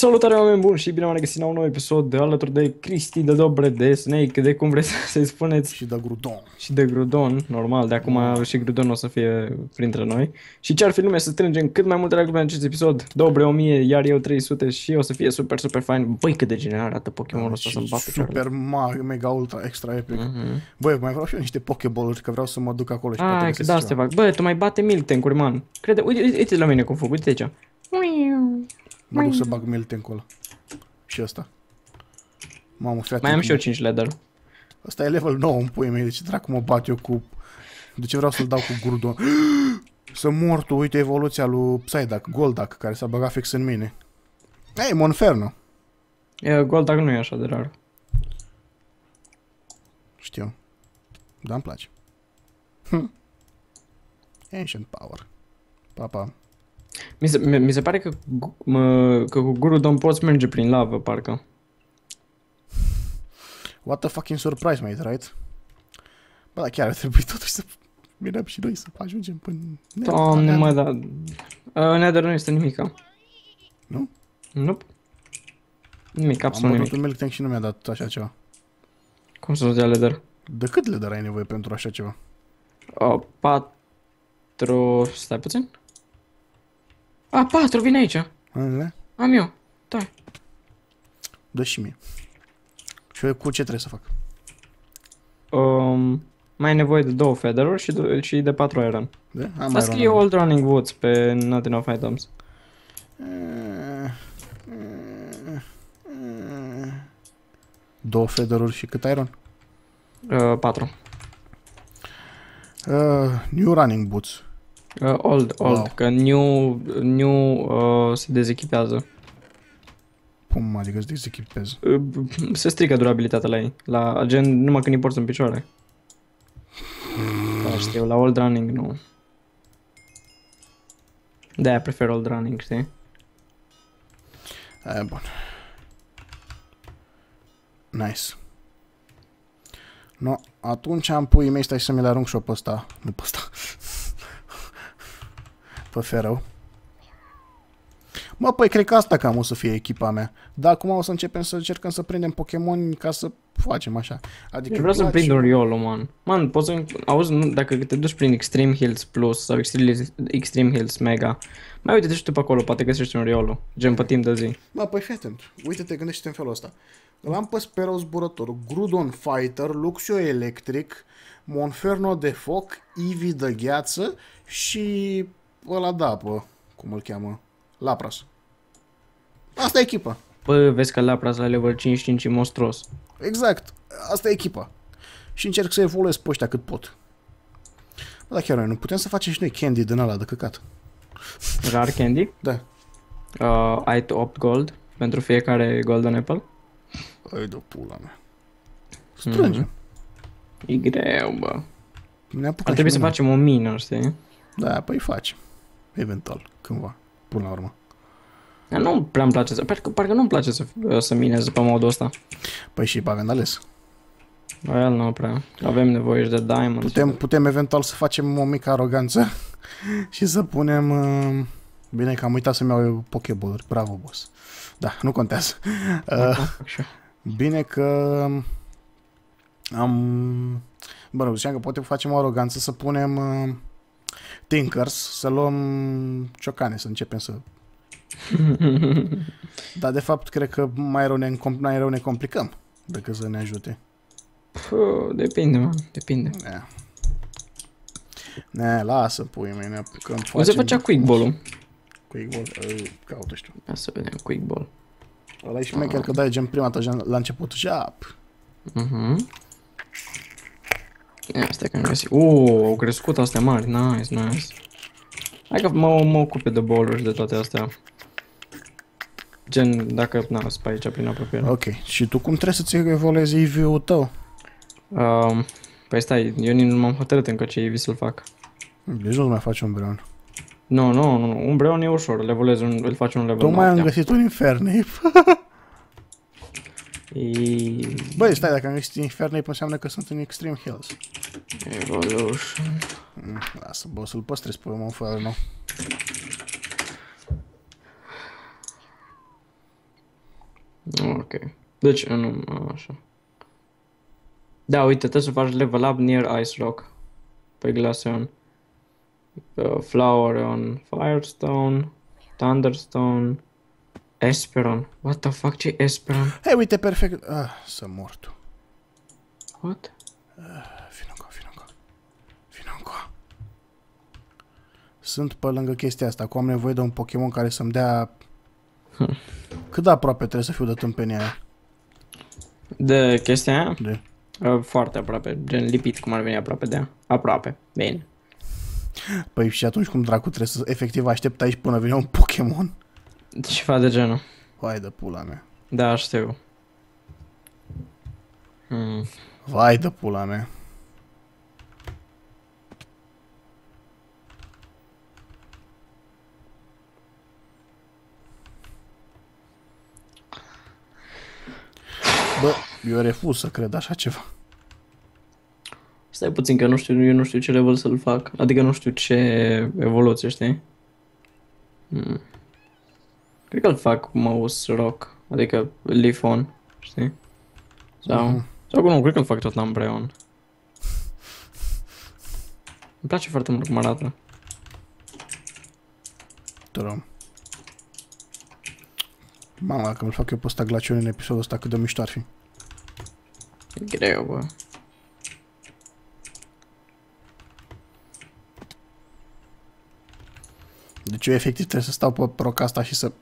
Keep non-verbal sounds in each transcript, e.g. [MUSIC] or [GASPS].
Salutare oameni buni și bine am regăsit la un nou episod de alături de Cristi, de Dobre, de Snake, de cum vreți [LAUGHS] să-i spuneți Și de Grudon. și de Grudon, normal, de acum și Grudon o să fie printre noi. Și ce ar fi lume să strângem cât mai multe like în acest episod, Dobre 1000, iar eu 300 și o să fie super, super fain. Băi, cât de genial arată Pokémonul ăsta să-mi bată Super ma, mega ultra extra epic. Mhm. Băi, mai vreau și eu niște Pokéball-uri, că vreau să mă duc acolo și poate Ai, că găsesc da, să te ceva. fac. Bă, tu mai bate Milk Tank-uri, man. Crede, uite, uite, uite la mine cum fug, uite aici. Mă duc să bag Milten acolo. Și ăsta. Mamă, fii Mai am atent, și eu 5 leather. Ăsta e level 9 în puii mei, de ce dracu mă bat eu cu... De ce vreau să-l dau cu Grudon? să [GASPS] mor tu, uite evoluția lui Psyduck, Golduck, care s-a băgat fix în mine. Ei, Monferno. E, Golduck nu e așa de rar. Știu. Dar îmi place. Hm. Ancient Power. Pa, pa. Mi se, mi, mi se pare că, gu- mă, că cu Gurudon poți merge prin lavă, parcă. What a fucking surprise, mate, right? Bă, dar chiar ar trebui totuși să mirăm și noi să ajungem până... Doamne, mă, da. Uh, Nether nu este nimica. Nu? Nope. Nimic, Am absolut bătut nimic. un milk tank și nu mi-a dat așa ceva. Cum să nu dea leather? De cât le ai nevoie pentru așa ceva? Uh, patru... Stai puțin. A, patru, vine aici. Înle? Am eu. Da. Dă și mie. Și eu cu ce trebuie să fac? Um, mai ai nevoie de două feather-uri și, de- și de patru iron. De? Am Să mai scrie Old Running Woods pe Not Enough Items. Două feather și cât iron? Uh, patru. Uh, new running boots. Uh, old, old, Wow. că new, new uh, se dezechipează. Cum adică să dezechipez? Uh, se strică durabilitatea la ei. La gen, numai când îi porți în picioare. Da, știu, la old running nu. De-aia prefer old running, știi? Aia, bun. Nice. No, atunci am pui mei, stai să mi le arunc și eu pe ăsta. Nu pe ăsta. Pe ferău. Mă, păi cred că asta cam o să fie echipa mea. Dar acum o să începem să încercăm să prindem Pokémon ca să facem așa. Adică Eu vreau să îmi prind place- un Riolo, man. Man, poți să... Auzi, nu, dacă te duci prin Extreme Hills Plus sau Extreme, Extreme Hills Mega, mai uite-te și tu pe acolo, poate găsești un Riolo. Gen pe timp de zi. Mă, păi fii atent. Uite-te, gândește în felul ăsta. Îl am pe Sparrow zburător, Grudon Fighter, Luxio Electric, Monferno de foc, Eevee de gheață și ăla de apă, cum îl cheamă, Lapras. Asta e echipa. Bă, vezi că Lapras la level 55 e monstruos. Exact. Asta e echipa. Și încerc să evoluez pe ăștia cât pot. Bă, dar chiar noi nu putem să facem și noi candy din ăla de căcat. Rar Candy. Da. Uh, ai 8 gold pentru fiecare Golden Apple. Ai de pula mea. Strângem. E greu, bă. Ne apucăm Ar trebui și să noi. facem o mină, știi? Da, păi facem. Eventual, cândva. Până la urmă. Dar nu prea îmi place să... Parcă, parcă nu-mi place să, să minez pe modul ăsta. Păi și avem de ales. La el nu prea. Avem nevoie și de diamond. Putem, putem eventual să facem o mică aroganță [LAUGHS] și să punem... Uh, bine că am uitat să-mi iau pokeball Bravo, boss. Da, nu contează. Uh, Fac și eu. bine că am... Bă, nu, ziceam că poate facem o aroganță să punem uh, Tinkers, să luăm ciocane, să începem să... [LAUGHS] Dar de fapt cred că mai rău ne, încom- mai rău ne complicăm decât să ne ajute. Puh, depinde, man. Depinde. Ne. Ne, lasă, pui mei, ne apucăm. Cum se făcea quick ball-ul? Quick ball, uh, caută știu. Ia să vedem quick ball. Ăla e și mai chiar că dai gen prima dată gen la început. Jap. Mhm. Ia, stai că am găsit. Uuu, au crescut astea mari. Nice, nice. Hai că mă, mă ocupe de ball și de toate astea. Gen, dacă, na, sunt pe aici prin apropiere. Ok. Și tu cum trebuie să-ți evoluezi EV-ul tău? Um, păi stai, eu nici nu m-am hotărât încă ce EV să-l fac. Deci nu mai faci un breon. Nu, nu, nu, nu. Umbreon e ușor, îl evoluezi, un, îl faci un level Tocmai am noaptea. găsit un Infernape. [LAUGHS] E... Băi, stai, dacă am găsit Infernape înseamnă că sunt în Extreme Hills. Evolution. Mm, Lasă, bă, o să-l păstrez pe mă fără nou. Ok. Deci, nu, așa. Da, uite, trebuie să faci level up near Ice Rock. Pe Glaceon. Uh, flower on Firestone. Thunderstone. Esperon. What the fuck, ce Esperon? Hei, uite, perfect. Ah, să mor tu. What? Vino încă, vino încă. Vino încă. Sunt pe lângă chestia asta. Acum am nevoie de un Pokémon care să-mi dea... Cât de aproape trebuie să fiu de tâmpenia aia? De chestia aia? De... Uh, foarte aproape. Gen lipit, cum ar veni aproape de ea. Aproape. Bine. Păi și atunci cum dracu trebuie să efectiv aștept aici până vine un Pokémon? Ceva de genul. Vai de pula mea. Da, știu. Hmm. Vai de pula mea. Bă, eu refuz să cred așa ceva. Stai puțin că nu știu, eu nu știu ce level să-l fac. Adică nu știu ce evoluție, știi? Hmm. Cred că îl fac mouse rock, adică leaf on, știi? Sau, Mhm. sau nu, cred că îl fac tot Umbreon. Îmi place foarte mult cum arată. Tărăm. Mama, dacă îl fac eu pe ăsta glacion în episodul ăsta, cât de mișto ar fi. E greu, bă. Deci eu efectiv trebuie să stau pe roca asta și să...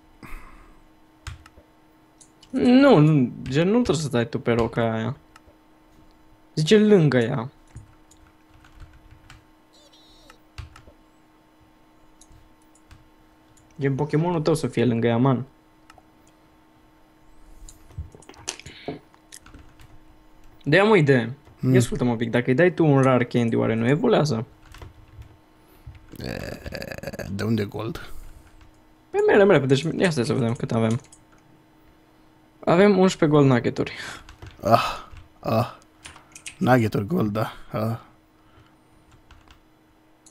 Nu, nu, gen nu trebuie să stai tu pe roca aia. Zice lângă ea. Gen Pokémonul tău să fie lângă ea, man. de am o idee. Mm. Ia ascultă-mă un pic, dacă îi dai tu un rar candy, oare nu evoluează? De unde gold? Pe mele, mele, deci ia stai să vedem cât avem. Avem 11 gold nuggeturi. Ah, ah. Nugget gold, da. Ah.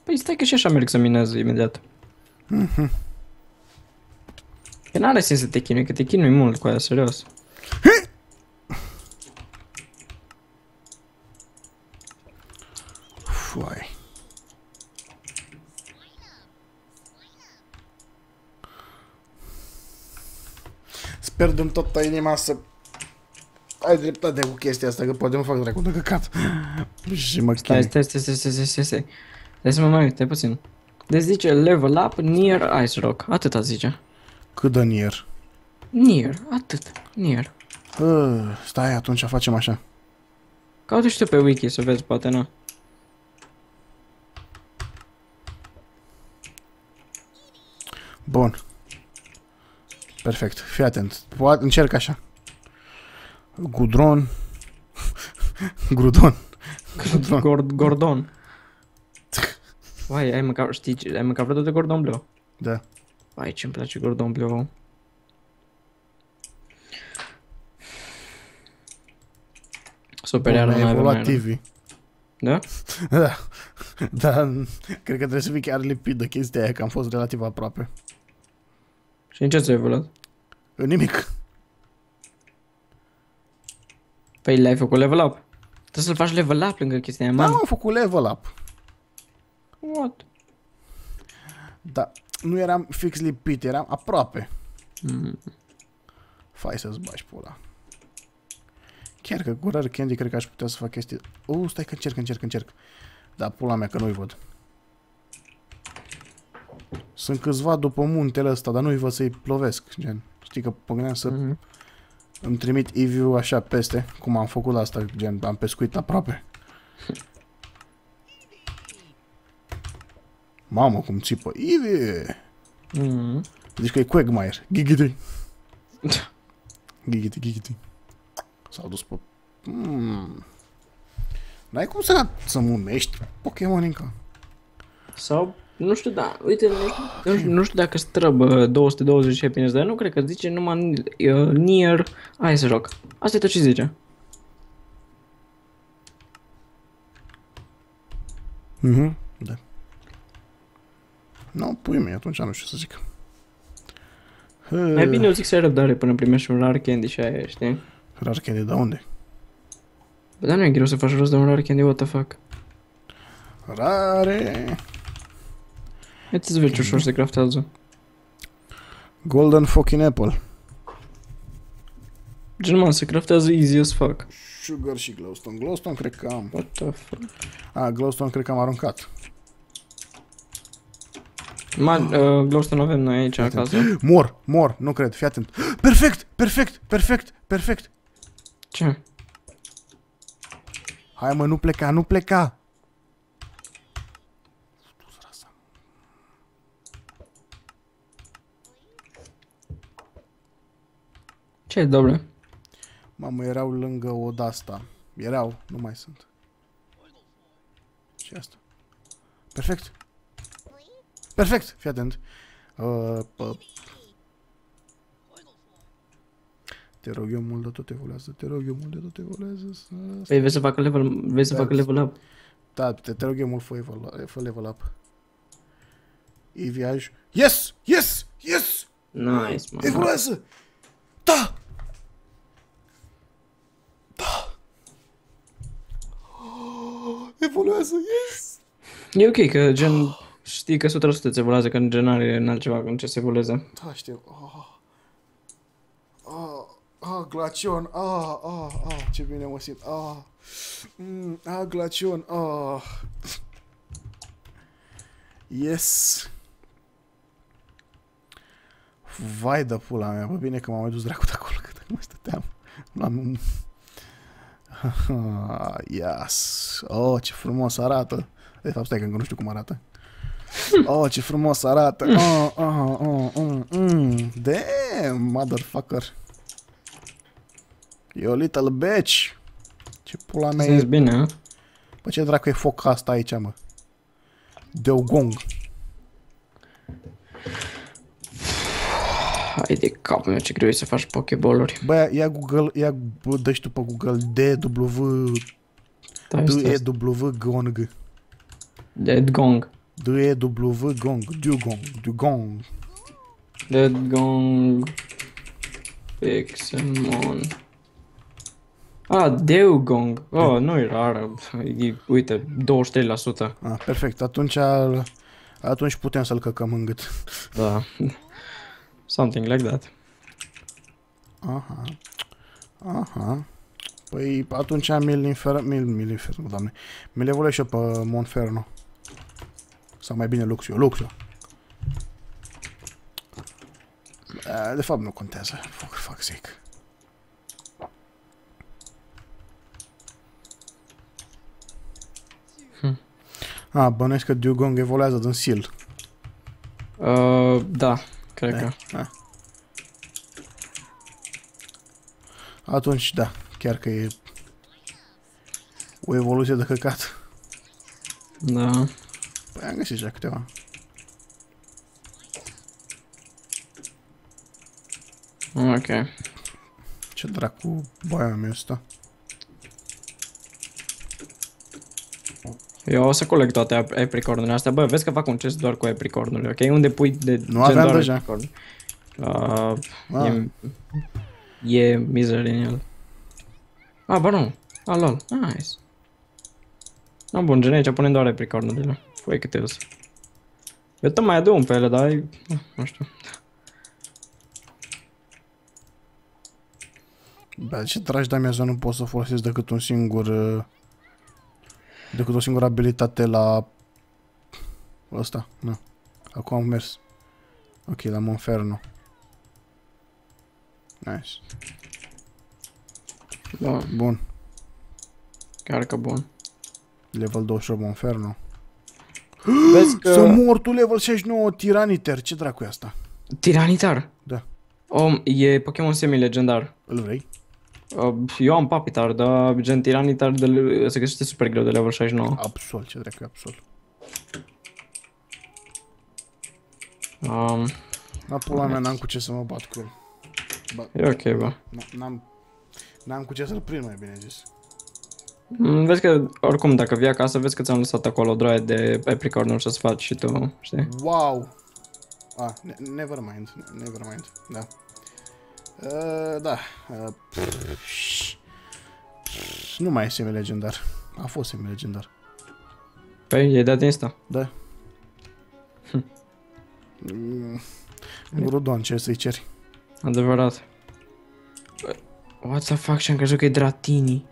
Păi stai că și așa merg să minez imediat. Că n-are sens să te chinui, că te chinui mult cu aia, serios. Sper din toată inima să ai dreptate cu chestia asta, că poate mă fac dracu de căcat. Și mă Stai, chinui. stai, stai, stai, stai, stai, stai. Stai să mă mai uit, stai puțin. Deci zice level up near Ice Rock. Atâta zice. Cât de nier. Near, atât, near. Uh, stai, atunci facem așa. Caută și tu pe wiki să vezi, poate nu. Bun. Perfect. Fii atent. Poate încerc așa. Gudron. [LAUGHS] Grudon. Gudron. Gord, Gordon. Vai, ai mâncat, știi, ce- ai mâncat vreodată Gordon Bleu? Da. Vai, ce-mi place Gordon Bleu. Super iară Bun, mai a avem evoluat mai TV. Da? [LAUGHS] Da. Da, cred că trebuie să fii chiar lipit de chestia aia, că am fost relativ aproape. Și în ce ți-a evoluat? Nimic. Păi l-ai făcut level up. Trebuie să-l faci level up lângă chestia aia, Da, man. am făcut level up. What? Da, nu eram fix lipit, eram aproape. Mm. Fai să-ți bagi pula. Chiar că cu Rare Candy cred că aș putea să fac chestii... Uh, stai că încerc, încerc, încerc. Da, pula mea că nu-i văd. Sunt câțiva după muntele ăsta, dar nu-i văd să-i plovesc, gen. Știi că mă gândeam să Mhm. îmi trimit Eevee așa peste, cum am făcut la asta, gen, am pescuit aproape. Mamă, cum țipă. Eevee! Mhm. Deci că e Quagmire. Gigiti. Gigiti, gigiti. S-au dus pe... Hmm. N-ai cum să, să mumești Pokémon încă. Sau, nu știu, da, uite, nu știu, nu știu, nu știu dacă străbă 220 happiness, dar nu cred că zice numai uh, near Ice Rock. Asta e tot ce zice. Mhm, da. Nu, pui mei, atunci nu știu să zic. Mai bine eu zic să ai răbdare până primești un rar candy și aia, știi? Rar candy, de unde? Bă, dar nu e greu să faci rost de un rar candy, what the fuck? Rare. Hai să vezi ce ușor se craftează. Golden fucking apple. Gen, mă, se craftează easy as fuck. Sugar și glowstone. Glowstone cred că am. What the fuck? A, glowstone cred că am aruncat. Ma, uh, glowstone avem noi aici acasă. Mor, mor, nu cred, fii atent. [GASPS] Perfect, perfect, perfect, perfect. Ce? Hai mă, nu pleca, nu pleca. Ce dobre? Mamă, erau lângă o asta. Erau, nu mai sunt. Și asta. Perfect. Perfect, fii atent. Uh, uh. Te rog eu mult de tot evoluează, te rog eu mult de tot evoluează. Să... Păi vezi să facă level, vezi să Da. facă level up. Da, te, te rog eu mult, fă, evolu- fă level up. Eviaj. Yes! Yes! Yes! Nice, man. Evoluează! Da! Da! Oh, evoluează, yes! E ok că gen știi că 100% îți evoluează, că în gen are în altceva în ce se evolueze. Da, știu. Oh. Oh. Ah, glacion. Ah, ah, ah, ce bine mă simt. Ah. Mm, ah, glacion. Ah. Yes. Vai de pula mea, bă, bine că m-am mai dus dracu de acolo, că dacă mai stăteam. L-am... [LAUGHS] yes. Oh, ce frumos arată. De fapt, stai că încă nu știu cum arată. Oh, ce frumos arată. [LAUGHS] Oh, oh, oh, oh, mm. Damn, motherfucker. You little bitch. Ce pula mea Simți e? bine, a? Bă, ce dracu e foc asta aici, mă? Deugong. Hai de capul meu, ce greu e să faci pokeball-uri. Bă, ia Google, ia, bă, dă tu pe Google DW, Stai, stai, stai. DEW Gong. Dead Gong. DEW Gong. Dugong. Dugong. Dead Gong. Pixelmon. Ah, Deugong. Oh, nu e rară. E, uite, 23%. Ah, perfect. Atunci, atunci putem să-l căcăm în gât. Da. Something like that. Aha. Aha. Păi atunci mi-l infer... Mi-l, mi-l infer... Doamne. Mi-l evoluez și eu pe Monferno. Sau mai bine Luxio. Luxio. Eh, De fapt nu contează. For fuck's sake. Hm. Ah, bănuiesc că Dugong evoluează din Seal. Uh, da, cred Da. că. Ah. Atunci, da, chiar că e o evoluție de căcat. Da. Păi am găsit deja câteva. Ok. Ce dracu baia mea asta? Eu o să coleg toate ap- apricornurile astea. Bă, vezi că fac un chest doar cu apricornurile, ok? Unde pui de Nu gen aveam doar deja. apricorn? Uh, Ah, e, e mizerie în el. Ah, ba nu. Ah, lol. Nice. Ah, bun, gen aici punem doar apricornurile. Fui câte îs. Eu tot mai adun pe ele, dar e- nu știu. Bă, ce tragi de amiază nu pot să folosesc decât un singur... uh, Decât o singură abilitate la... Ăsta, nu. Acum am mers. Ok, la Monferno. Nice. Da, Bun. chiar că bun. Level 28 Monferno. [GASPS] Vezi că... Să mor tu level 69 Tiraniter. Ce dracu e asta? Tiranitar. Da. Om, e Pokémon semi-legendar. Îl vrei? Uh, eu am Papitar, dar gen Tiranitar de, se găsește super greu de level 69. Absol, ce dracu e Absol? Um, La pula mea n-am cu ce să mă bat cu el. e ok, bă. N- N-am... N-am cu ce să-l prind, mai bine zis. Mm, Vezi că, oricum, dacă vii acasă, vezi că ți-am lăsat acolo o droaie de apricornuri să-ți faci și tu, știi? Wow! Ah, ne- never mind, never mind, da. Uh, da. Uh, pff, nu mai e semi-legendar. A fost semi-legendar. Păi, e dat din asta. Da. Mm, Grudon, ce să-i ceri? Adevărat. Bă, What the fuck, și-am crezut că e Dratini.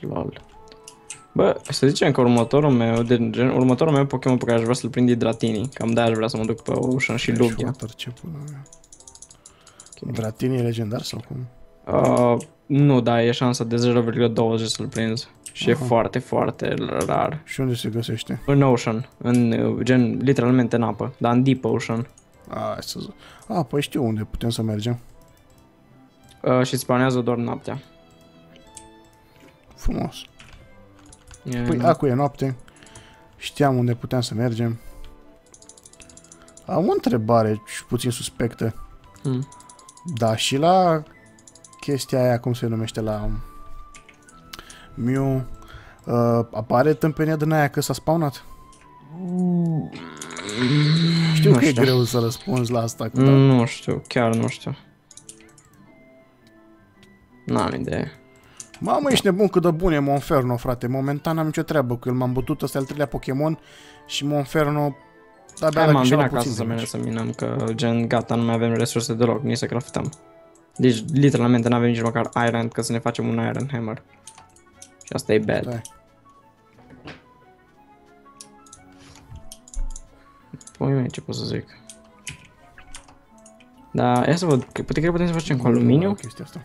Lol. Bă, să zicem că următorul meu, de gen, următorul meu Pokémon pe care aș vrea să-l prind e Dratini. Cam de-aia aș vrea să mă duc pe Ocean și Lugia. Shwater, ce pula mea. Dratini e legendar sau cum? Uh, nu, da, e șansa de 0,20 să-l prinzi. Și Aha. e foarte, foarte rar. Și unde se găsește? În Ocean, în, uh, gen, literalmente în apă, dar în Deep Ocean. A, să z- A, păi știu unde putem să mergem. Uh, și spawnează doar noaptea. Frumos. E, Păi, acu e noapte. Știam unde puteam să mergem. Am o întrebare și puțin suspectă. hmm. Da, și la chestia aia, cum se numește la Mew, uh, apare tâmpenia din aia că s-a spawnat? Știu Nu că e știu. greu să răspunzi la asta. Că Mm, da. Nu știu, chiar nu știu. N-am idee. Mamă, ești nebun cât de bun e Monferno, frate. Momentan am nicio treabă cu el. M-am bătut ăsta al treilea Pokémon și Monferno... Abia Hai, dacă m-am și-a bine luat acasă puțin să damage. mergem să minăm, că gen gata, nu mai avem resurse deloc, nici să craftăm. Deci, literalmente, n-avem nici măcar iron ca să ne facem un iron hammer. Și asta e bad. Stai. Păi mei, ce pot să zic? Da, ia să văd, că poate că putem să facem cu Nu vreau aluminiu? chestia asta.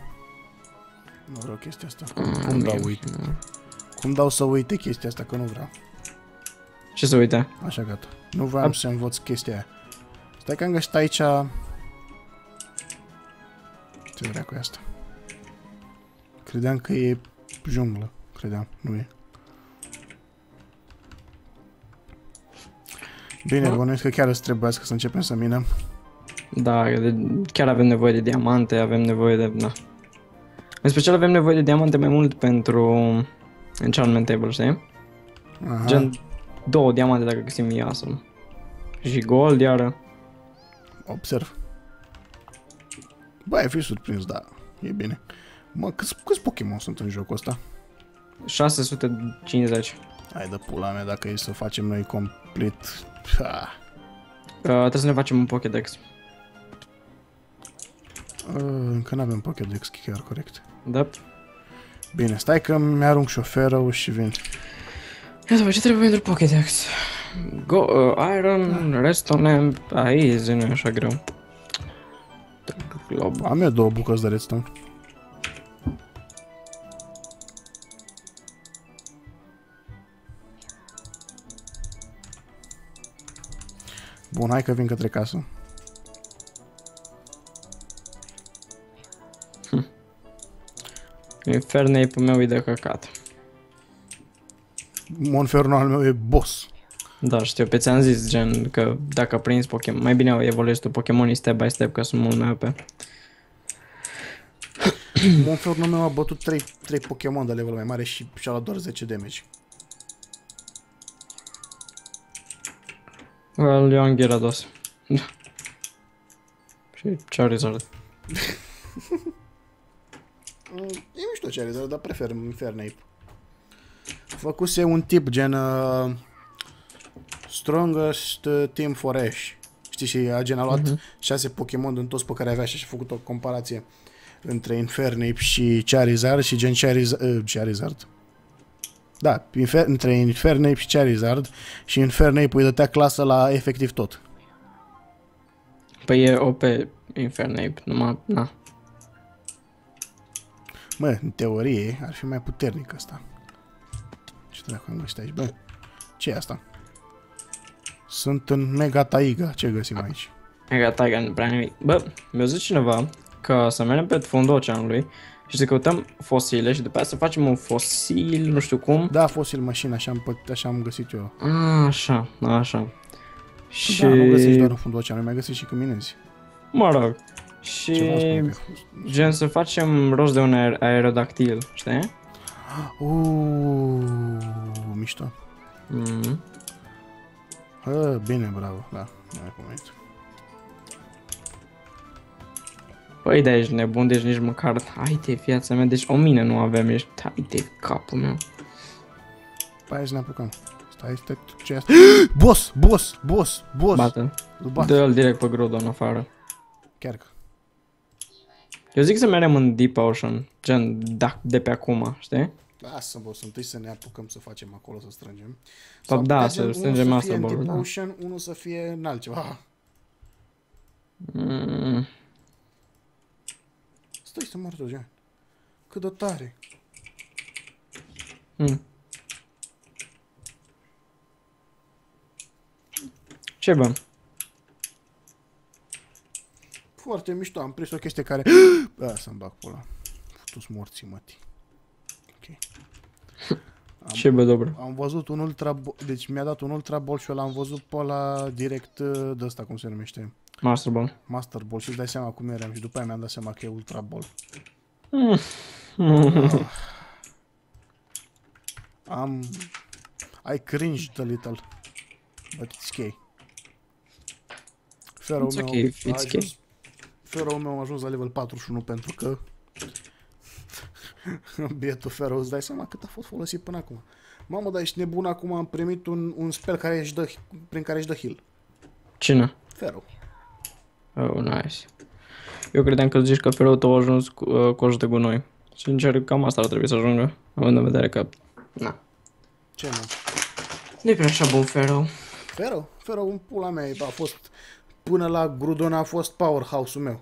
Nu vreau chestia asta. Mm, Cum dau mie- uite? Cum dau să uite chestia asta, că nu vreau. Ce să uite? Așa, gata. Nu vreau Ap- să învăț chestia aia. Stai că am găsit aici... Ce vrea cu asta? Credeam că e junglă. Credeam, nu e. Bine, Da. bănuiesc că chiar îți trebuiască să începem să minăm. Da, de, chiar avem nevoie de diamante, avem nevoie de... Na. În special avem nevoie de diamante mai mult pentru enchantment table, știi? Aha. Gen două diamante dacă găsim e awesome. Și gold iară. Observ. Bă, ai fi surprins, da. E bine. Mă, câți, câți Pokémon sunt în jocul ăsta? 650. Hai de pula mea, dacă e să facem noi complet... Ha. Uh, trebuie să ne facem un Pokédex. Uh, încă nu avem Pokédex, chiar corect. Da. Bine, stai că mi-arunc șoferul și vin. Ia să văd ce trebuie pentru Pokédex. Go, uh, Iron, Redstone Lamp, aici nu e așa greu. Glob. Am eu două bucăți de redstone. Bun, hai că vin către casă. Infernape-ul meu e de căcat. Monferno al meu e boss. Da, știu, pe ți-am zis, gen, că dacă prinzi Pokémon, mai bine evoluezi tu Pokémonii step by step, că sunt mult mai OP. Monferno meu a bătut 3, 3 Pokémon de level mai mare și și-a luat doar 10 damage. Well, eu am Gyarados. [LAUGHS] Și Charizard. [LAUGHS] Mm, E mișto ce are, dar, dar prefer Infernape. Făcuse un tip gen uh, Strongest uh, Team for Ash. Știi, și a gen a luat Mhm. 6 Pokémon din toți pe care avea și și a făcut o comparație între Infernape și Charizard și gen Charizard, uh, Charizard. Da, Infer- între Infernape și Charizard și Infernape îi dătea clasă la efectiv tot. Păi e OP Infernape, numai, na. Mă, în teorie ar fi mai puternic ăsta. Ce dracu am găsit aici? Bă, ce e asta? Sunt în Mega Taiga. Ce găsim aici? Mega Tiger nu prea nimic. Bă, mi-a zis cineva că să mergem pe fundul oceanului și să căutăm fosile și după aceea să facem un fosil, nu știu cum. Da, fosil mașină, așa am, păt- așa am găsit eu. A, așa, așa. Și... Și... Da, nu găsești doar în fundul oceanului, mai găsești și când minezi. Mă rog. Și... Ceva spune că... Gen să facem rost de un aer- aerodactil, știi? Uuuu, mișto. Mm. A, bine, bravo, da, mai pomenit. Păi, da, ești nebun, deci nici măcar... Hai de viața mea, deci o mine nu avem, ești... Hai de capul meu. Păi hai să ne apucăm. Stai, stai, tu ce asta? [GASPS] boss, boss, boss, boss. Bată. Îl bat. Dă-l direct pe Grodon afară. Chiar că. Eu zic să mergem în Deep Ocean, gen, da, de pe acum, știi? Lasă, boss, întâi să ne apucăm să facem acolo, să strângem. Sau Sau da, putea să gen unul strângem să Master fie în Ball-ul, Deep da. Ocean, unul să fie în altceva. Mm, Stai să mor Gean. Cât de tare. mm. Ce bă? Foarte mișto, am prins o chestie care... [GASPS] A, să-mi bag pula. Futus morții, mătii. Ok. Am, Ce bă, dobro? am văzut un ultra... bo- Deci mi-a dat un ultra ball și l-am văzut pe ăla direct uh, de ăsta, cum se numește. Master Ball. Master Ball și îți dai seama cum eram și după aia mi-am dat seama că e ultra ball. Mm. Am... I cringed a little. But it's okay. Ferul It's meu okay, a it's okay. Ajuns, Ferul meu a ajuns la level 41 pentru că [LAUGHS] bietul Ferul, îți dai seama cât a fost folosit până acum. Mamă, dar ești nebun, acum am primit un, un spell care își dă, prin care își dă heal. Cine? Ferul. Oh, nice. Eu credeam că zici că ferul tău a ajuns cu uh, coș de gunoi. Sincer, cam asta ar trebui să ajungă, având în vedere că... Na. Ce mă? Nu e prea așa bun ferul. Ferul? Ferul în pula mea a fost... Până la Grudon a fost powerhouse-ul meu.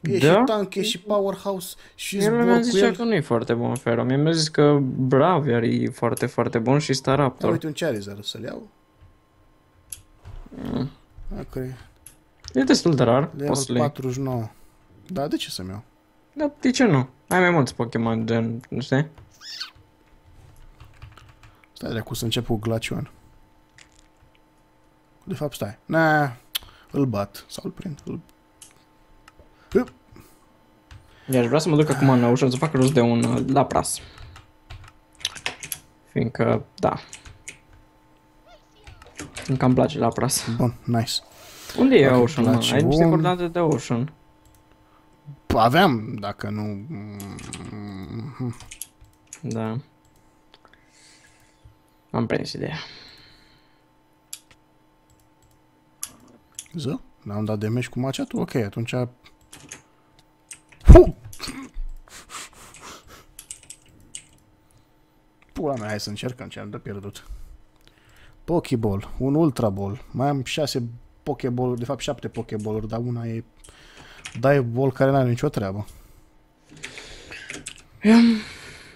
E Da? și tank, e și powerhouse și Mie mi-a zbor cu zis el. că nu e foarte bun ferul. Mie mi-a zis că Braviar e foarte, foarte bun și Da, Staraptor. uite un Charizard să-l iau. Mm. Okay. E destul de rar, Level poți să le iei. 49. Da, de ce să-mi iau? Da, de ce nu? Ai mai mulți Pokémon gen, nu știi? Stai de să încep cu Glaceon. De fapt, stai. Na, îl bat sau îl prind. Îl... Hup. Iar vreau să mă duc acum în Ocean să fac rost de un uh, Lapras. Fiindcă, da. Încă îmi place Lapras. Bun, nice. Unde e Dacă Ocean, mă? place Ai niște bun. coordonate de Ocean. P- Aveam, dacă nu... Da. Am prins ideea. Ză? N-am dat de meci cu maceatul? Ok, atunci... Hu! Pula mea, hai să încercăm ce am de pierdut. Pokeball, un Ultra Ball. Mai am șase Pokeball, de fapt șapte Pokeball-uri, dar una e Dive Ball care n-are nicio treabă.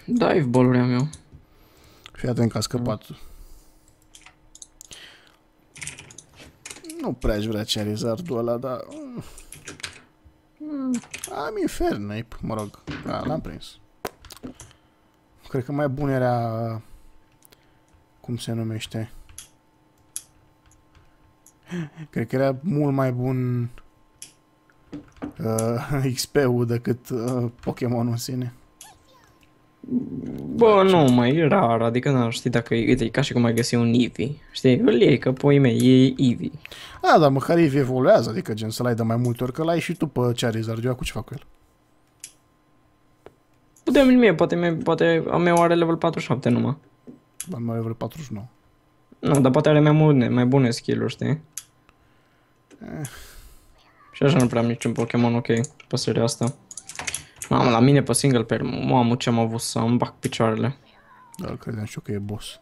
Dive ball-uri am eu. Fii atent că a scăpat. Nu prea aș vrea Charizard-ul ăla, dar... Mm, Am Infernape, mă rog. Da, l-am prins. Cred că mai bun era... Cum se numește? Cred că era mult mai bun uh, [LAUGHS] XP-ul decât uh, Pokémon în sine. Bă, nu, mai e rar, adică nu știi dacă e, uite, e ca și cum ai găsi un Eevee. Știi, îl iei, că pui mei, e Eevee. Da, dar măcar Eevee evoluează, adică gen să-l ai de mai multe ori, că l-ai și tu pe Charizard, eu cu ce fac cu el? Putem mie, poate, mie, poate a meu are level 47 numai. Dar nu are level 49. Nu, dar poate are mai bune, mai bune skill-uri, știi? Și așa nu prea am niciun Pokémon ok pe seria asta. Mamă, la mine pe single player, mamă ce am avut să îmi bag picioarele. Dar credeam și eu că e boss.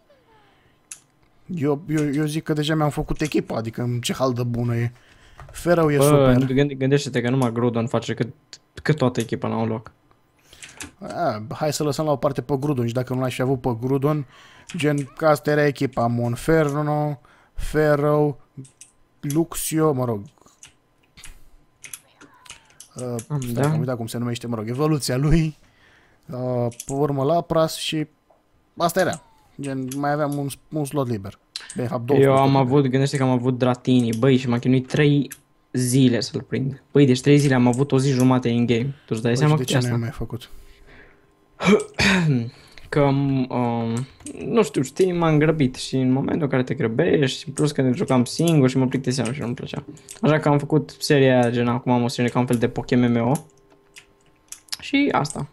Eu, eu, eu zic că deja mi-am făcut echipa, adică în ce hal de bună e. Ferău e Bă, super. gând- gândește-te că numai Groudon face cât, cât toată echipa la un loc. A, hai să lăsăm la o parte pe Grudon și dacă nu l-aș fi avut pe Grudon, gen, că asta era echipa Monferno, Ferro, Luxio, mă rog. Uh, Am, stai, da. am uitat cum se numește, mă rog, evoluția lui. Uh, pe urmă Lapras și asta era. Gen, mai aveam un, un slot liber. De fapt, două Eu sloturi am libere. avut, gândește că am avut Dratini, băi, și m-a chinuit 3 zile să-l prind. Băi, deci 3 zile am avut o zi jumate în game. Tu îți dai Bă, seama și de că ce e nu ai asta? mai făcut? [CLEARS THROAT] [CLEARS THROAT] că, um, nu știu, știi, m-am grăbit și în momentul în care te grăbești, plus că ne jucam singur și mă plictiseam și nu-mi plăcea. Așa că am făcut seria gen acum am o serie ca un fel de Pokémon MMO. Și asta.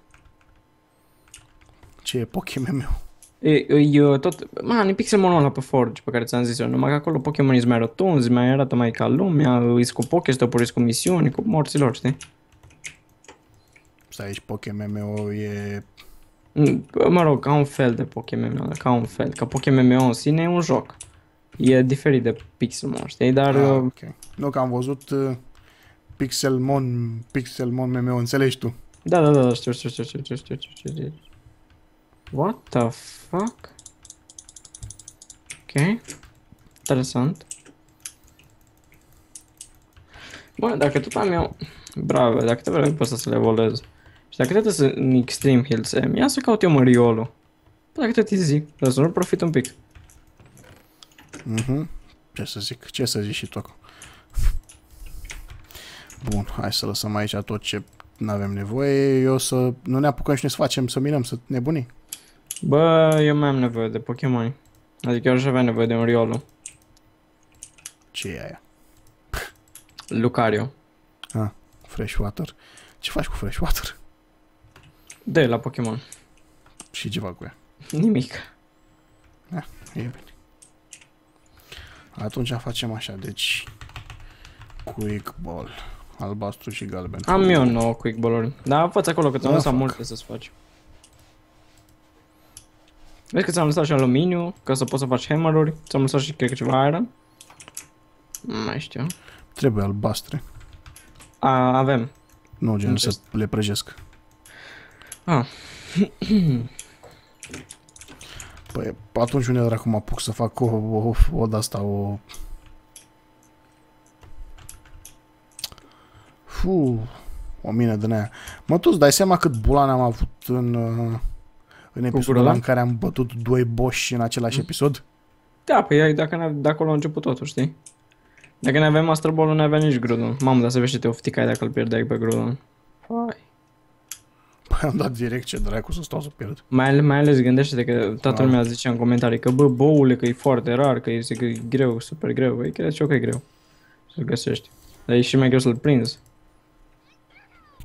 Ce e Pokémon meu? E, e, e tot, man, e pixelmonul ăla pe Forge pe care ți-am zis eu, numai că acolo Pokémon sunt mai rotunzi, mai arată mai ca lumea, îi cu Pokestop, îi cu misiuni, cu morților, știi? Stai aici, Pokémon meu e... Mm, Mă rog, ca un fel de Pokémon, ca un fel, că Pokémon în sine e un joc. E diferit de Pixelmon, știi? Dar Ah, uh, ok. Nu, că am văzut uh, Pixelmon, Pixelmon MMO, înțelegi tu? Da, da, da, știu, știu, știu, știu, știu, știu, știu, știu, știu. What the fuck? Ok. Interesant. Bă, dacă tot am eu... Bravo, dacă te vreau poți să le volez. Și dacă tot sunt în Extreme Hills, em, ia să caut eu Măriolul. Bă, dacă tot îi zic, dar să nu profit un pic. Mhm. Ce să zic? Ce să zici și tu acum? Bun, hai să lăsăm aici tot ce nu avem nevoie. Eu să nu ne apucăm și ne să facem, să minăm, să nebuni. Bă, eu mai am nevoie de Pokémon. Adică eu aș avea nevoie de un Riolu. Ce e aia? Lucario. Ah, Freshwater. Ce faci cu Freshwater? De la Pokémon. Și ceva cu ea. Nimic. E bine. Atunci facem așa, deci... Quick ball. Albastru și galben. Am eu 9 quick ball-uri. Da, fă acolo că ți-am Da, lăsat fac. multe să-ți faci. Vezi că ți-am lăsat și aluminiu, ca să poți să faci hammer-uri. Ți-am lăsat și, cred că, ceva iron. Nu mai știu. Trebuie albastre. A, avem. Nu, gen În să chest. le prăjesc. Ah. [CLEARS THROAT] Păi atunci unde dracu mă apuc să fac o, o, o de-asta, o... Fu, o mină din aia. Mă, tu îți dai seama cât bulan am avut în, uh, în episodul gura? ăla în care am bătut doi boși în același episod? Da, păi ai- dacă n de acolo a început totul, știi? Dacă ne aveam Master Ball, nu aveam nici Grudon. Mamă, dar să vezi ce te ofticai dacă îl pierdeai pe Grudon. Fai. Păi am dat direct ce dracu să stau să pierd. Mai, ale- mai ales gândește-te că toată Ah. lumea zicea în comentarii că bă, boule, că e foarte rar, că e, că e greu, super greu. Păi cred și eu că e greu să-l găsești. Dar e și mai greu să-l prinzi.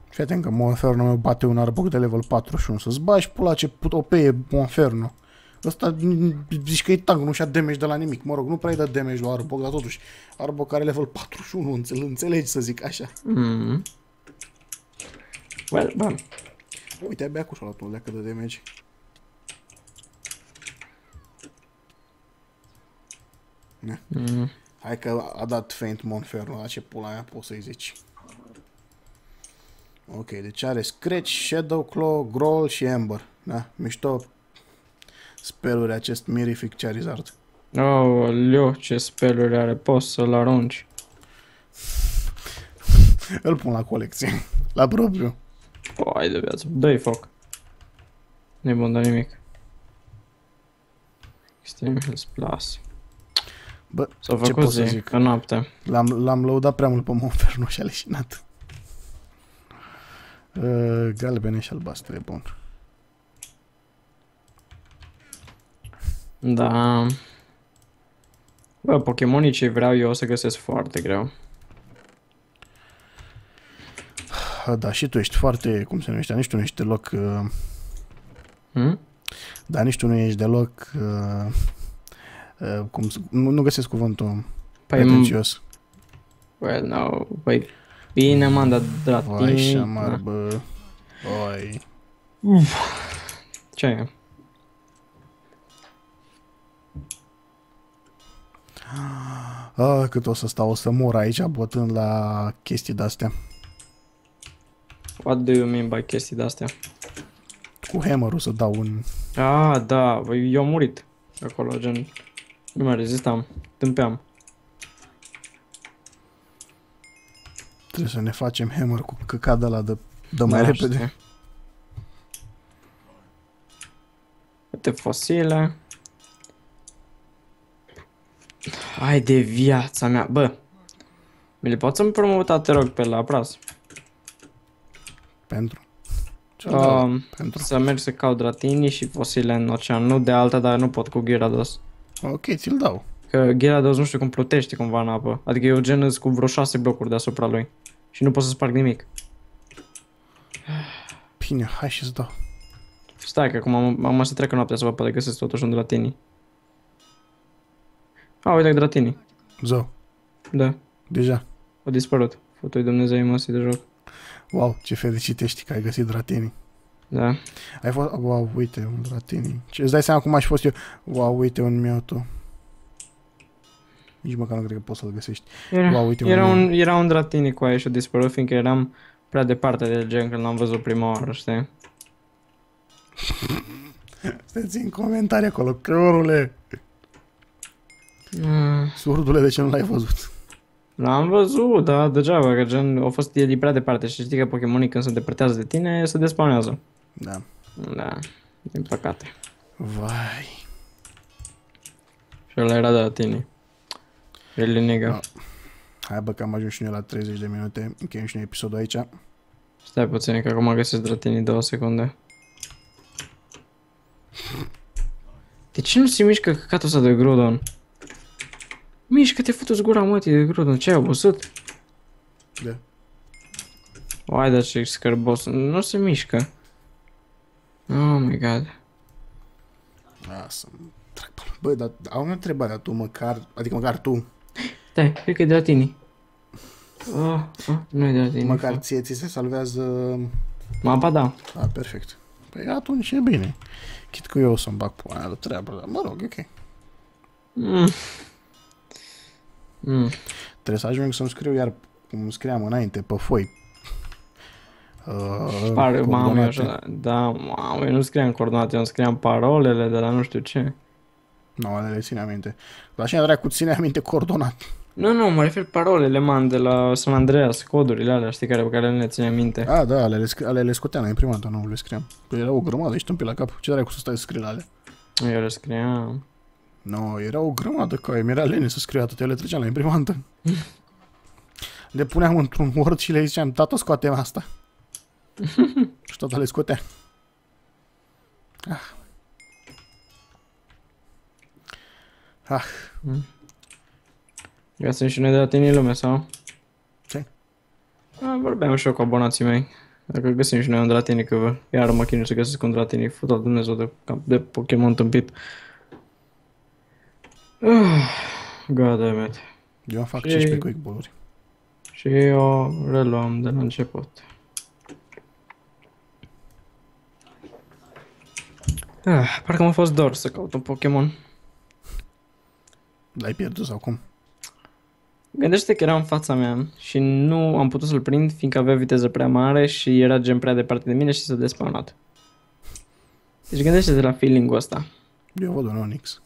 Fii atent că Monferno meu bate un arboc de level 41 să-ți bagi pula ce put OP e Monferno. Ăsta mm, zici că e tank, nu și-a damage de la nimic. Mă rog, nu prea-i dă damage la Arbok, dar totuși Arbok are level 41, înțel- înțelegi să zic așa. Mm. Well, bă, Uite, abia cu și-a luat un leacă de damage. mm. Hai că a dat feint Monferno, la ce pula aia poți să-i zici. Ok, deci are Scratch, Shadow Claw, Growl și Ember. Da, mișto speluri acest mirific Charizard. Oh, leu, ce speluri are, poți să-l arunci. [LAUGHS] Îl pun la colecție, la propriu. Păi de viață, dă-i foc. Nu-i bun de nimic. Extreme Hills Plus. Bă, S-a ce făcut pot să zi, zic? că noapte. L-am, l-am lăudat prea mult pe Monferno și a leșinat. Uh, galbene și albastre, bun. Da. Bă, Pokemonii ce vreau eu o să găsesc foarte greu. Ah, Da, și tu ești foarte, cum se numește, nici tu nu ești deloc, uh, Hm? da, nici tu nu ești deloc, uh, uh, cum, să- nu, nu găsesc cuvântul Păi, m- pretențios. well, no, păi, bine m-am dat de la Vai, tine. șamar, bă. Oi. Ce e? Ah, cât o să stau, o să mor aici bătând la chestii de-astea. What do you mean by chestii de-astea? Cu hammer să dau un... Ah, da, băi, eu am murit acolo, gen, nu mai rezistam, tâmpeam. Trebuie să ne facem hammer cu căcat de la de, de mai Da, repede. știu. Uite fosile. Hai de viața mea, bă. Mi le poți să-mi promuta, te rog, pe la pras? Pentru. Ce dau Um, pentru? să merg să caut dratini și fosile în ocean, nu de alta, dar nu pot cu Gyarados. Ok, ți-l dau. Că Gyarados nu știu cum plutește cumva în apă. Adică eu gen îs cu vreo șase blocuri deasupra lui. Și nu pot să sparg nimic. Bine, hai și-ți dau. Stai că acum am, am să treacă noaptea să văd poate găsesc totuși un dratini. A, uite dratini. Zău, Da, deja. a dispărut. Fotoi Dumnezeu măsii de joc. Wow, ce fericit ești că ai găsit dratenii. Da. Ai fost, wow, uite, un dratenii. Ce, îți dai seama cum aș fost eu? Wow, uite un meu tu. Nici măcar nu cred că poți să-l găsești. Era, Wow, uite, era, un- un, era un dratini cu aia și a dispărut fiindcă eram prea departe de gen când l-am văzut prima oară, știi? [LAUGHS] Stai în comentarii acolo, cărule. Mm. Surdule, de ce nu l-ai văzut? L-am văzut, da, degeaba, că gen, a fost el e prea departe și știi că Pokémonii când se depărtează de tine, se despawnează. Da. Da, din păcate. Vai. Și ăla era de la tine. El nigga. Da. Hai bă că am ajuns și noi la 30 de minute. Încheiem și noi episodul aici. Stai puțin, că acum găsesc dratinii două secunde. De ce nu se mișcă căcatul ăsta de Groudon? Mișcă-te, futu-ți gura mătii de Groudon, ce ai obosut? Da. Oai, dar ce scârbos, nu se mișcă. Oh my god. Lasă trag pe Bă, dar am o întrebare, dar tu măcar, adică măcar tu, Stai, cred că e de la tine. Oh, oh, nu e de la tine. măcar ție ți se salvează... Mapa, da. A, perfect. Păi atunci e bine. Chit că eu o să-mi bag pula de treabă, dar mă rog, ok. Mm. Mm. Trebuie să ajung să-mi scriu iar cum scriam înainte, pe foi. Uh, Pare, mamă, eu coordonate. așa, da, mamă, eu nu scriam coordonate, eu îmi scriam parolele de la nu știu ce. Nu, ale le ține aminte. Dar și dracu ține aminte coordonate. Nu, nu, mă refer parolele, man, de la San Andreas, codurile alea, știi, care, pe care nu le ține minte. A, da, ale le, sc- ale le scoteam la imprimantă, nu le scriam. Păi era o grămadă, ești tâmpit la cap. Ce dracu să stai să scrii la ale? Eu le scriam. Nu, era o grămadă ca mi-era lene să scriu atât, eu le treceam la imprimantă. [LAUGHS] le puneam într-un Word și le ziceam, tată, scoate asta. [LAUGHS] și tata le scotea. Ah. Ah, Găsim și noi de la tine în lume, sau? Ce? A, vorbeam și eu cu abonații mei. Dacă găsim și noi un dratini, că vă- iar mă chinui să găsesc un dratini, fut Dumnezeu de, de Pokémon tâmpit. Ah, [SIGHS] God damn it. eu îmi fac Și- 15 quick ball-uri. Și eu reluăm de la început. Ah, parcă m-a fost dor să caut un Pokémon. L-ai pierdut sau cum? Gândește că era în fața mea și nu am putut să-l prind fiindcă avea viteză prea mare și era gen prea departe de mine și s-a despawnat. Deci gândește-te la feeling-ul ăsta. Eu văd un Onix.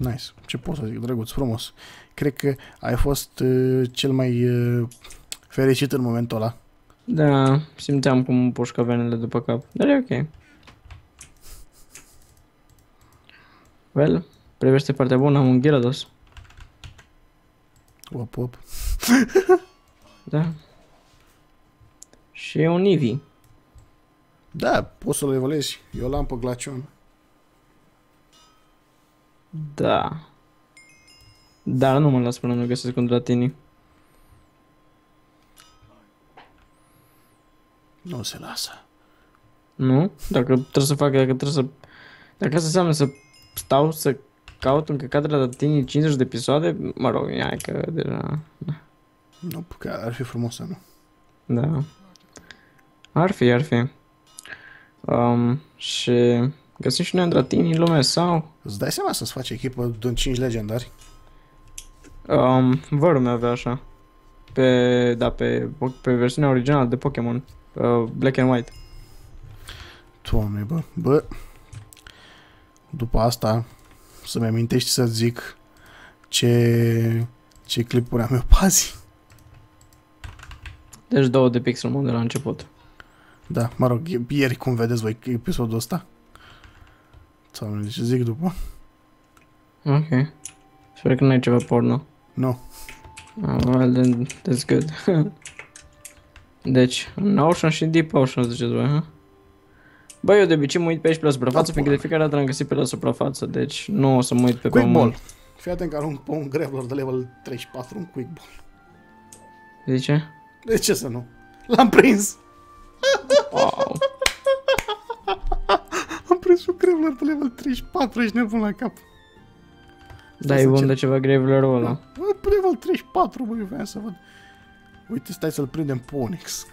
Nice. Ce pot să zic, drăguț, frumos. Cred că ai fost uh, cel mai uh, fericit în momentul ăla. Da, simțeam cum îmi pușcă venele după cap, dar e ok. Well, privește partea bună, am un Gyarados. Op, op. [LAUGHS] Da. Și e un Eevee. Da, poți să-l evoluezi. Eu l-am pe glacion. Da. Dar nu mă las până nu găsesc un Dratini. Nu se lasă. Nu? Dacă trebuie să fac, dacă trebuie să... Dacă asta înseamnă să stau să caut un căcat de la Dratini 50 de episoade, mă rog, ia că deja... Nu, că ar fi frumos să nu. Da. Ar fi, ar fi. Um, și găsim și noi un Dratini în lume sau... Îți dai seama să-ți faci echipă din 5 legendari? Um, vărul meu avea așa. Pe, da, pe, pe versiunea originală de Pokémon. Uh, Black and White. Doamne, bă. Bă, după asta să-mi amintești să zic ce, ce clip puneam eu pe azi. Deci două de Pixel Mode de la început. Da, mă rog, e- ieri cum vedeți voi episodul ăsta. Doamne, ce zic după? Ok. Sper că nu ai ceva porno. Nu. Ah, well, then that's good. [LAUGHS] Deci, în Ocean și Deep Ocean, ziceți voi, ha? Bă, eu de obicei mă uit pe aici pe la suprafață, Da, fiindcă de pula fiecare dată l-am găsit pe la suprafață, deci nu o să mă uit pe Quick pământ. ball. Fii atent că arunc pe un graveler de level 34, un quick ball. Zice? De ce să nu? L-am prins! Wow. Am prins un graveler de level 34, ești nebun la cap. Da, să e bun cer- de ceva graveler-ul ăla. Bă, pe level 34, bă, eu vreau să văd. Uite, stai să-l prindem pe Onyx.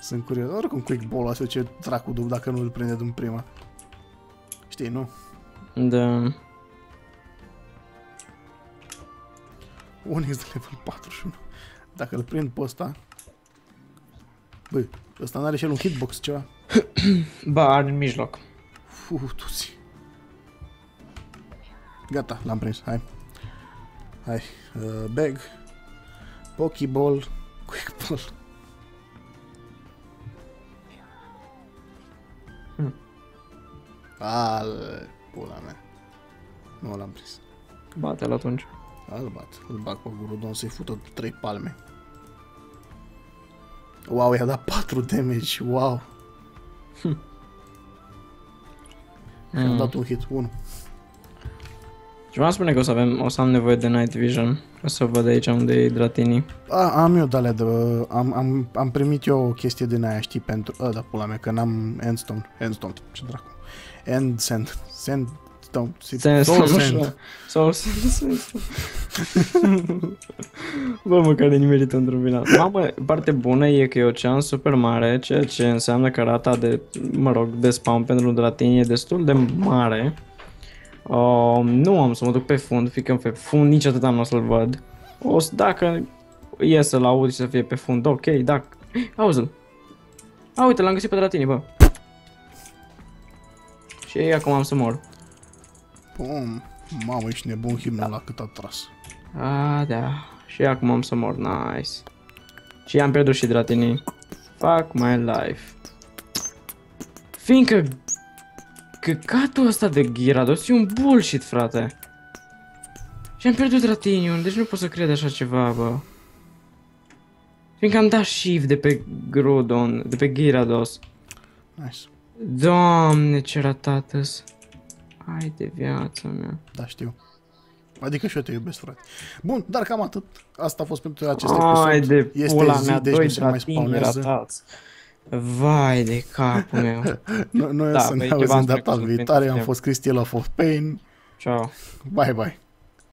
Sunt curios. Oricum, quick ball asta ce dracu duc dacă nu îl prinde din prima. Știi, nu? Da. Onyx de level 41. Dacă îl prind pe ăsta... Bă, ăsta n-are și el un hitbox, ceva. [CLEARS THROAT] Ba, are în mijloc. Fuh, tuți. Gata, l-am prins, hai. Hai, uh, bag, pokeball, [LAUGHS] quick ball. Hmm. Al, pula mea. Nu l-am prins. Bate-l atunci. Îl bat, îl bag pe Gurudon să-i fută trei palme. Wow, i-a dat 4 damage, wow. I-a Mm. dat un hit, 1. Și v-am spune că o să, avem, o să am nevoie de night vision. O să văd aici unde e Dratini. A, am eu de de, am, am, am primit eu o chestie din aia, știi, pentru, a, da, pula mea, că n-am endstone, endstone, ce dracu, end sand, sand, stone, Sens, soul nu sand. știu. Sau sens. Bă, măcar e nimerit într-un final. Mamă, partea bună e că e ocean super mare, ceea ce înseamnă că rata de, mă rog, de spawn pentru Dratini e destul de mare. Uh, nu am să mă duc pe fund, fiindcă pe fund nici atât nu o să-l văd. O să, dacă e să-l aud și să fie pe fund, ok, dacă... Auzi-l! A, uite, l-am găsit pe Dratini, bă. Și acum am să mor. Pum, mamă, ești nebun himnul la cât a tras. A, da. Și acum am să mor, nice. Și am pierdut și Dratini. Fuck my life. Fiindcă căcatul ăsta de Gyarados e un bullshit, frate. Și am pierdut Dratinium, deci nu pot să cred așa ceva, bă. Fiindcă am dat shift de pe Groudon, de pe Gyarados. Nice, Doamne, ce ratatăs. Hai de viața mea. da, știu. Adică și eu te iubesc, frate. Bun, dar cam atât. Asta a fost pentru acest Hai episod. de este pula zi, mea, deci doi nu se mai dratini spawnează. ratați. Vai de capul meu. [LAUGHS] Noi Da, o să băi, ne ceva auzim spre data că sunt viitoare. Am printre fost Cristiel of Pain. Ciao. Bye, bye.